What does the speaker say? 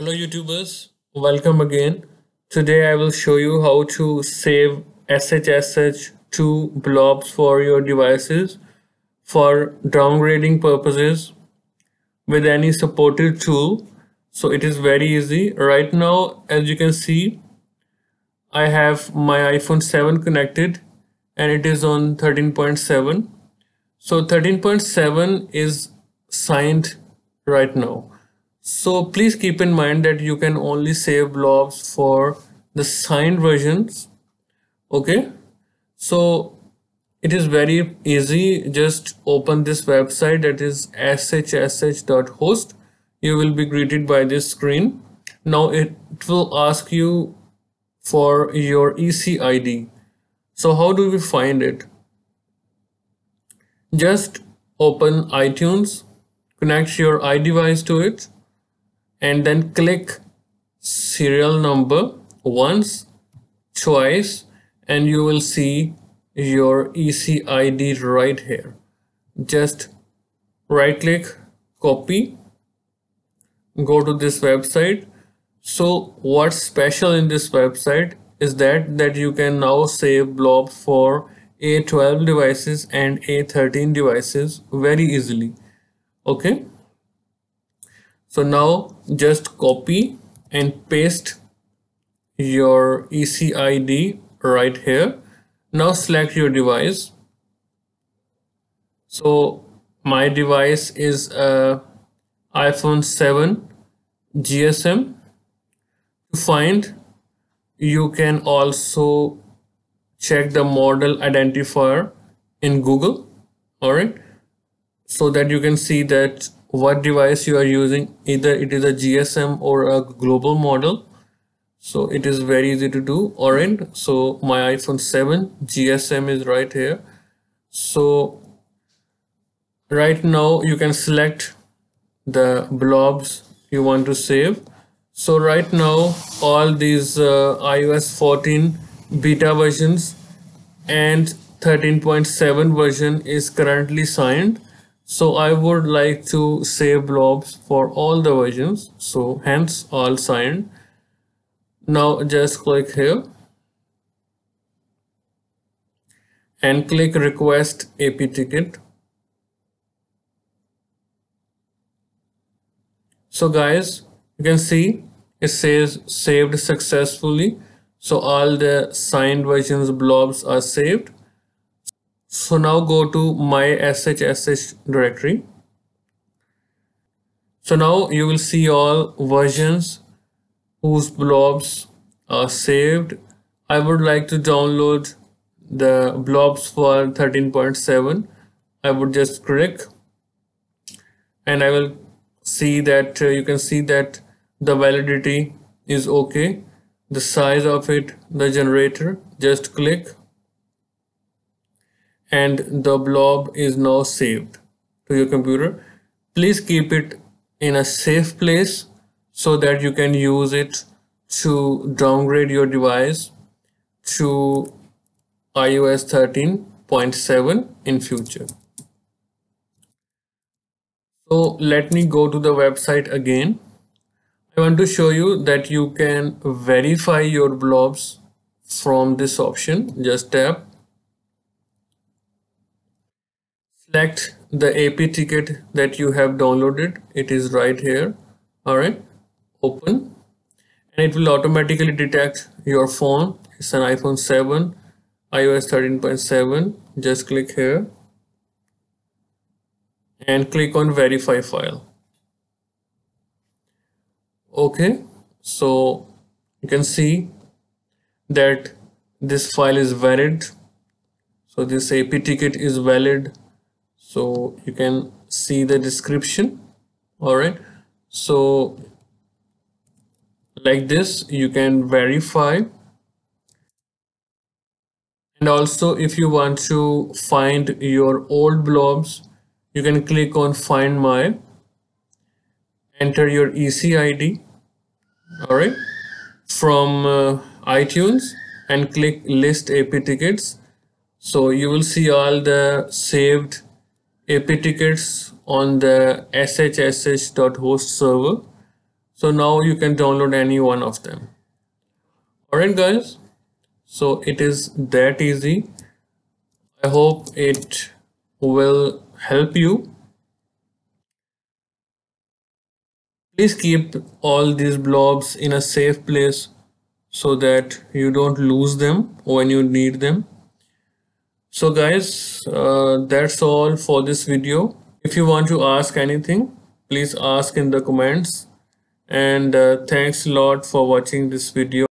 Hello YouTubers, welcome again. Today I will show you how to save SHSH to blobs for your devices for downgrading purposes with any supported tool. So it is very easy. Right now as you can see I have my iPhone 7 connected and it is on 13.7. So 13.7 is signed right now so please keep in mind that you can only save blobs for the signed versions okay? So it is very easy. Just open this website that is shsh.host you will be greeted by this screen. Now it will ask you for your ECID so how do we find it? Just open iTunes. Connect your iDevice to it and then click serial number once twice and you will see your ECID right here. Just right click copy go to this website. So what's special in this website is that that you can now save blob for A12 devices and A13 devices very easily. Okay so now just copy and paste your ECID right here. Now select your device. So my device is a iPhone 7 GSM to find you can also check the model identifier in Google. Alright so that you can see that what device you are using either it is a GSM or a global model. So it is very easy to do. Orange. so my iPhone 7 GSM is right here. So right now you can select the blobs you want to save. So right now all these uh, iOS 14 beta versions and 13.7 version is currently signed so I would like to save blobs for all the versions. So hence all signed. Now just click here. And click request AP ticket. So guys you can see it says saved successfully. So all the signed versions blobs are saved so now go to my SHSH directory. So now you will see all versions whose blobs are saved. I would like to download the blobs for 13.7. I would just click and I will see that uh, you can see that the validity is okay. The size of it, the generator, just click and the blob is now saved to your computer. Please keep it in a safe place so that you can use it to downgrade your device to iOS 13.7 in future. So let me go to the website again. I want to show you that you can verify your blobs from this option. Just tap select the AP ticket that you have downloaded. It is right here. Alright open. And it will automatically detect your phone. It's an iPhone 7 iOS 13.7 just click here. And click on verify file. Okay. So you can see that this file is valid. So this AP ticket is valid so you can see the description. All right so like this you can verify. And also if you want to find your old blobs you can click on find my. Enter your EC ID all right from uh, iTunes and click list AP tickets. So you will see all the saved AP tickets on the shsh.host server. So now you can download any one of them. Alright guys. So it is that easy. I hope it will help you. Please keep all these blobs in a safe place so that you don't lose them when you need them so guys uh, that's all for this video. If you want to ask anything please ask in the comments. And uh, thanks a lot for watching this video